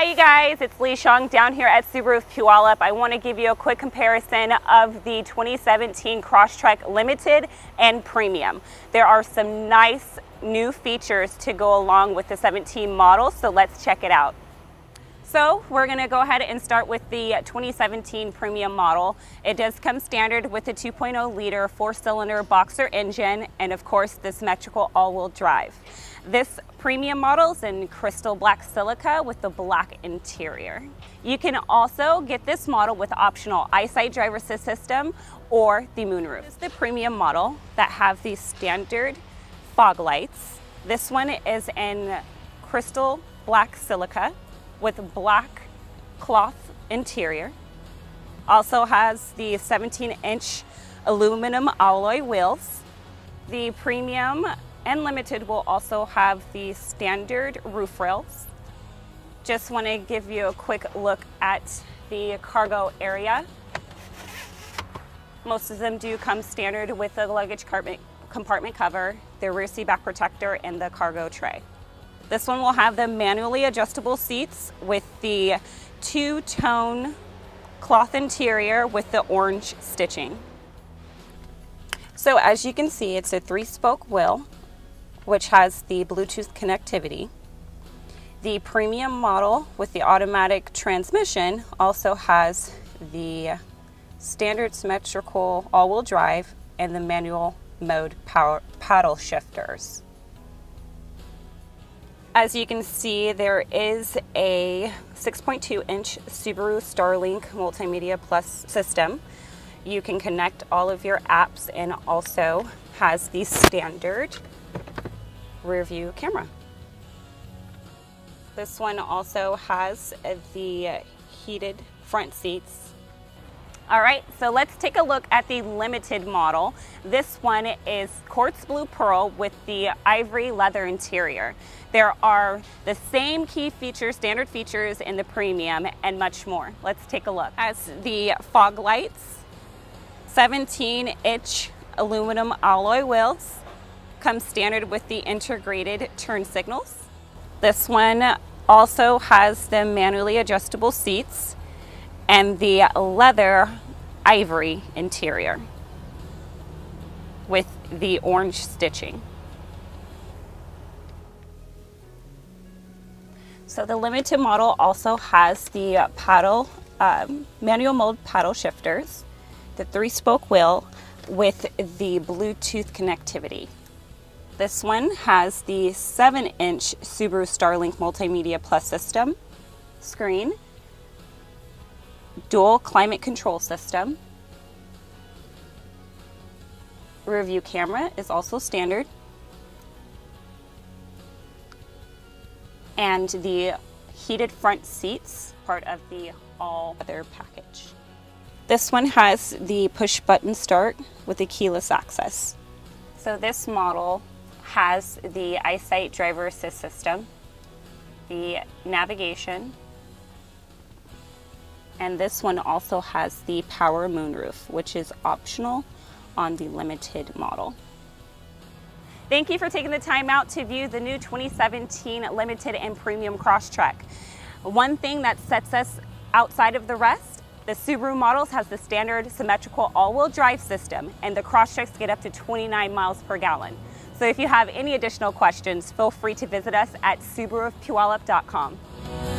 Hi you guys, it's Le'Shung down here at Subaru Puyallup. I want to give you a quick comparison of the 2017 Crosstrek Limited and Premium. There are some nice new features to go along with the 17 model, so let's check it out. So we're going to go ahead and start with the 2017 Premium model. It does come standard with a 2.0 liter four cylinder boxer engine and of course the symmetrical all-wheel drive. This premium model is in crystal black silica with the black interior. You can also get this model with optional EyeSight driver assist system or the moonroof. This is the premium model that have the standard fog lights. This one is in crystal black silica with black cloth interior. Also has the 17 inch aluminum alloy wheels. The premium and limited will also have the standard roof rails. Just want to give you a quick look at the cargo area. Most of them do come standard with the luggage compartment cover, the rear seat back protector, and the cargo tray. This one will have the manually adjustable seats with the two-tone cloth interior with the orange stitching. So as you can see, it's a three-spoke wheel, which has the Bluetooth connectivity. The premium model with the automatic transmission also has the standard symmetrical all-wheel drive and the manual mode power paddle shifters. As you can see, there is a 6.2 inch Subaru Starlink Multimedia Plus system. You can connect all of your apps and also has the standard rear view camera. This one also has the heated front seats all right, so let's take a look at the limited model. This one is quartz blue pearl with the ivory leather interior. There are the same key features, standard features in the premium and much more. Let's take a look. As the fog lights, 17 inch aluminum alloy wheels, comes standard with the integrated turn signals. This one also has the manually adjustable seats and the leather ivory interior with the orange stitching. So the limited model also has the paddle, um, manual mode paddle shifters, the three spoke wheel with the Bluetooth connectivity. This one has the 7 inch Subaru Starlink Multimedia Plus system screen dual climate control system. Rear view camera is also standard. And the heated front seats, part of the all weather package. This one has the push button start with the keyless access. So this model has the EyeSight driver assist system, the navigation, and this one also has the power moonroof, which is optional on the limited model. Thank you for taking the time out to view the new 2017 Limited and Premium Crosstrek. One thing that sets us outside of the rest, the Subaru models has the standard symmetrical all-wheel drive system and the Crosstreks get up to 29 miles per gallon. So if you have any additional questions, feel free to visit us at SubaruofPuyallup.com.